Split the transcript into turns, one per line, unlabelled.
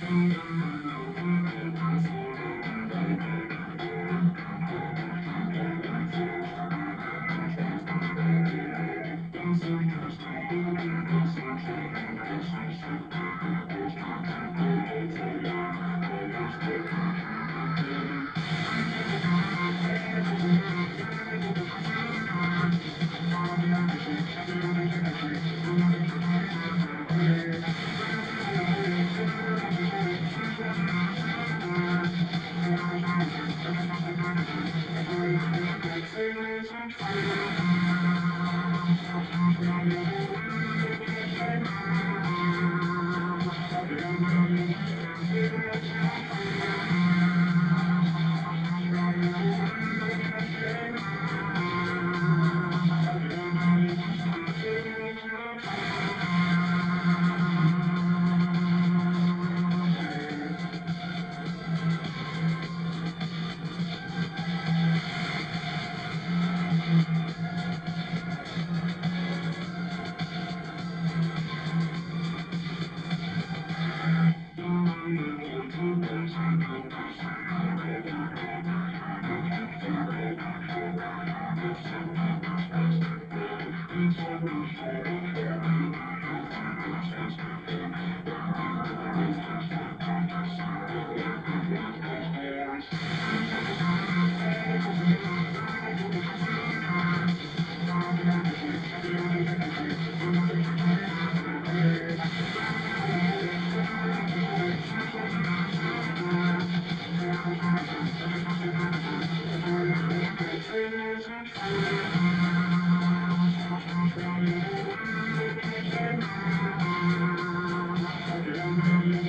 Thank you. I'm